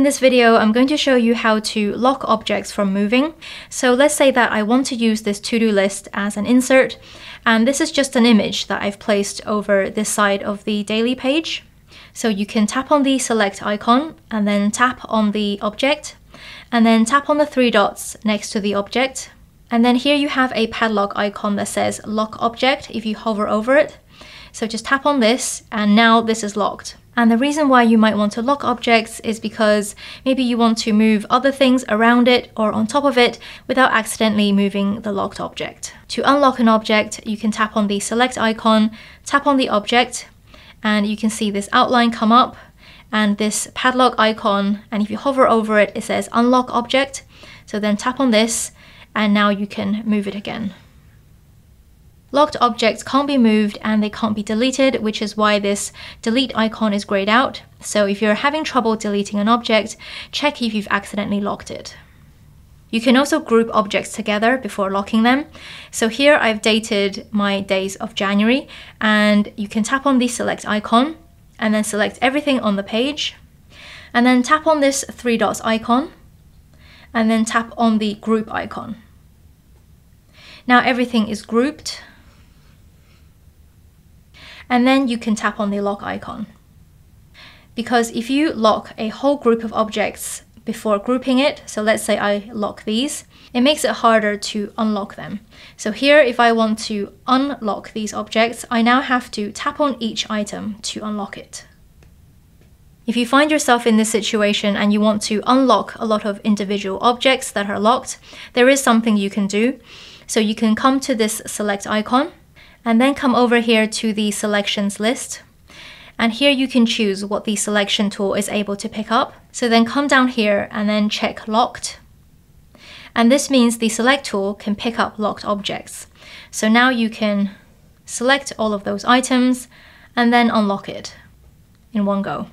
In this video, I'm going to show you how to lock objects from moving. So let's say that I want to use this to-do list as an insert, and this is just an image that I've placed over this side of the daily page. So you can tap on the select icon and then tap on the object, and then tap on the three dots next to the object. And then here you have a padlock icon that says lock object if you hover over it. So just tap on this and now this is locked. And the reason why you might want to lock objects is because maybe you want to move other things around it or on top of it without accidentally moving the locked object. To unlock an object, you can tap on the select icon, tap on the object, and you can see this outline come up and this padlock icon. And if you hover over it, it says unlock object. So then tap on this and now you can move it again. Locked objects can't be moved and they can't be deleted, which is why this delete icon is grayed out. So if you're having trouble deleting an object, check if you've accidentally locked it. You can also group objects together before locking them. So here I've dated my days of January and you can tap on the select icon and then select everything on the page and then tap on this three dots icon and then tap on the group icon. Now everything is grouped and then you can tap on the lock icon. Because if you lock a whole group of objects before grouping it, so let's say I lock these, it makes it harder to unlock them. So here, if I want to unlock these objects, I now have to tap on each item to unlock it. If you find yourself in this situation and you want to unlock a lot of individual objects that are locked, there is something you can do. So you can come to this select icon and then come over here to the selections list. And here you can choose what the selection tool is able to pick up. So then come down here and then check locked. And this means the select tool can pick up locked objects. So now you can select all of those items and then unlock it in one go.